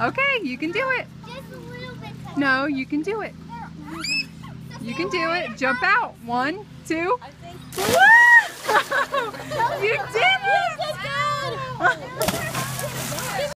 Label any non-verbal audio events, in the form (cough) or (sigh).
Okay, you can do it. No, you can do it. You can do it. Jump out. One, two. (laughs) You did